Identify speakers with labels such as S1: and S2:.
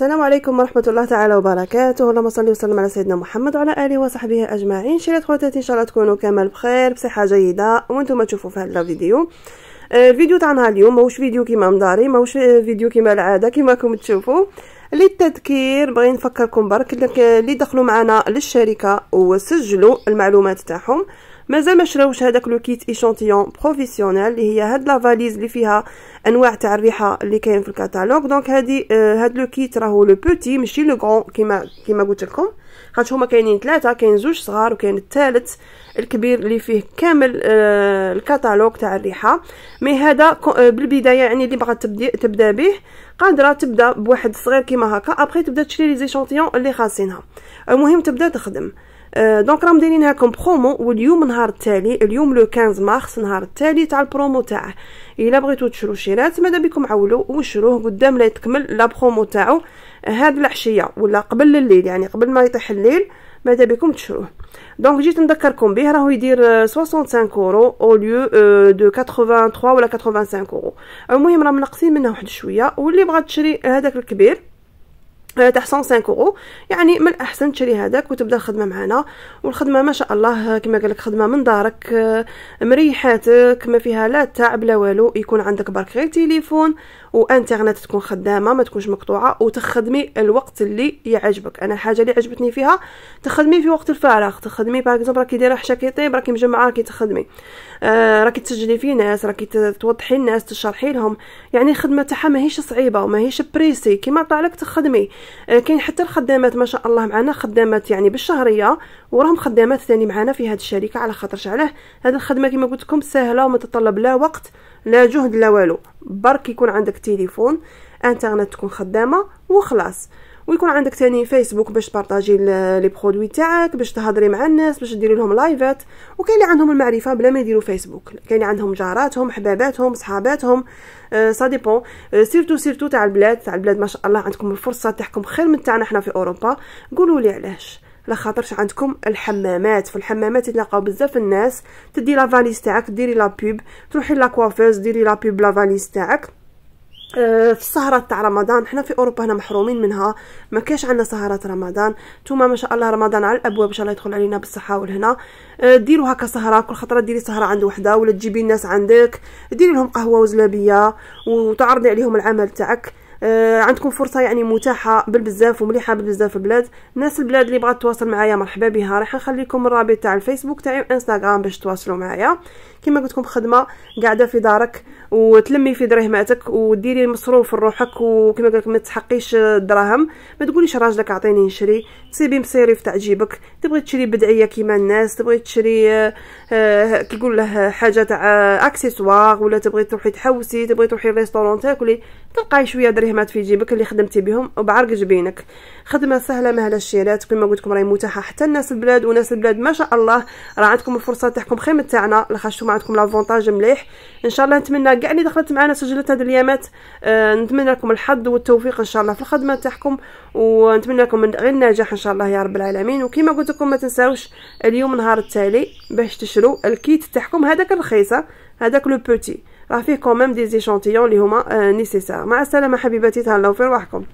S1: السلام عليكم ورحمة الله تعالى وبركاته. اللهم صل وسلم على سيدنا محمد وعلى آله وصحبه أجمعين. شيرات خواتاتي إن شاء الله تكونوا كامل بخير بصحة جيدة وأنتم تشوفوا في هذا الفيديو. آه، الفيديو تاعنا اليوم ماهوش فيديو كيما مداري ماهوش فيديو كيما العادة كيما راكم تشوفوا. للتذكير بغي نفكركم برك اللي دخلوا معنا للشركة وسجلوا المعلومات تاعهم. مازال ما شراوش هذاك le kit échantillons professionnel اللي هي هاد la valise اللي فيها أنواع تاع الريحة اللي كاين في الكاتالوج. donc هادي آه هاد le kit راهو le petit ماشي le grand كيما كيما قلت لكم. خاطر هما كاينين ثلاثة كاين زوج صغار وكاين الثالث الكبير اللي فيه كامل آه الكاتالوج تاع الريحة. mais هذا آه بالبداية يعني اللي بغات تبدأ به قادرة تبدأ بواحد صغير كيما هكا. après تبدأ تشري les échantillons اللي خاصينها. المهم تبدأ تخدم. donc راهم دايرينها comme promo واليوم نهار التالي اليوم le 15 مارس نهار التالي تاع البرومو تاعه. إلا بغيتو تشرو شيرات ماذا بكم عولوا وشروه قدام لا تكمل la promo تاعو. هاد العشيه ولا قبل الليل يعني قبل ما يطيح الليل ماذا بكم تشروه. donc جيت نذكركم به راهو يدير 65 اورو au lieu de 83 ولا 85 اورو المهم راه منقصين منه واحد شوية واللي بغات تشري هذاك الكبير تاع 105 أورو. يعني من الأحسن تشري هذاك وتبدأ الخدمة معنا. والخدمة ما شاء الله كما قال لك خدمة من دارك مريحاتك ما فيها لا تعب لا والو. يكون عندك برك غير تليفون وإنترنت تكون خدامة ما تكونش مقطوعة. وتخدمي الوقت اللي يعجبك. أنا الحاجة اللي عجبتني فيها تخدمي في وقت الفراغ. تخدمي par exemple راكي دايرة حاجة كيطيب راكي مجمعة راكي تخدمي. آه راكي تسجلي في ناس راكي توضحي الناس تشرحي لهم. يعني الخدمه تاعها ماهيش صعيبة وماهيش pressée. كيما طلع لك تخدمي. آه كاين حتى الخدامات ما شاء الله معنا خدامات يعني بالشهرية وراهم خدامات ثاني معنا في هذه الشركة على خاطرش علاه. هذه الخدمة كما قلت لكم سهلة وما تتطلب لا وقت لا جهد لا والو. برك يكون عندك تليفون انترنت تكون خدامة وخلاص. ويكون عندك تاني فيسبوك باش تبارطاجي les produits تاعك باش تهضري مع الناس باش ديري لهم لايفات وكاين اللي عندهم المعرفة بلا ما يديروا فيسبوك. كاين اللي عندهم جاراتهم حباباتهم صحاباتهم. أه ça dépend أه surtout surtout تاع البلاد تاع البلاد ما شاء الله عندكم الفرصة تاعكم خير من تاعنا حنا في أوروبا. قولوا لي علاش. لا خاطرش عندكم الحمامات. في الحمامات يتلاقاو بزاف الناس. تدي la valise تاعك ديري la pub تروحي la coiffeuse ديري la pub la valise تاعك. في السهرات تاع رمضان حنا في أوروبا هنا محرومين منها. ما كاش عندنا سهرات رمضان. نتوما ما شاء الله رمضان على الأبواب إن شاء الله يدخل علينا بالصحه والهنا ديروا هكا سهرة كل خطرة ديري سهرة عند وحدة ولا تجيبي الناس عندك. ديري لهم قهوة وزلابية وتعرضي عليهم العمل تاعك. آه عندكم فرصة يعني متاحة بالبزاف ومليحة بالبزاف البلاد. ناس البلاد اللي بغات تواصل معايا مرحبا بها. راح نخلي لكم الرابط تاع الفيسبوك تاعي وانستغرام باش تواصلوا معايا. كما قلت لكم خدمة قاعدة في دارك وتلمي في درهماتك وديري مصروف لروحك وكما قلت ما تحقيش الدراهم. ما تقوليش راجلك اعطيني نشري. تسيبي مصيرف تاع جيبك تبغي تشري بدعية كيما الناس تبغي تشري آه آه له حاجة تاع اكسسوار ولا تبغي تروحي تحوسي تبغي تروحي restaurant تاكلي. تلقاي شوية درهمات في جيبك اللي خدمتي بهم وبعرق جبينك. خدمة سهلة مهله الشيرات كما قلت لكم راهي متاحة. حتى الناس البلاد وناس البلاد ما شاء الله راه عندكم الفرصة تاعكم خير من تاعنا لاخاطش عندكم l'avantage مليح. إن شاء الله نتمنى كاع اللي دخلت معنا سجلت هذه الأيامات. آه نتمنى لكم الحظ والتوفيق إن شاء الله في الخدمة تاعكم ونتمنى لكم غير النجاح إن شاء الله يا رب العالمين. وكما قلت لكم ما تنساوش اليوم نهار التالي باش تشرو ال kit تاعكم هذاك الرخيصة هذاك le petit. راه فيه quand même des échantillons اللي هما آه nécessaires مع السلامة حبيباتي تهلاو في رواحكم.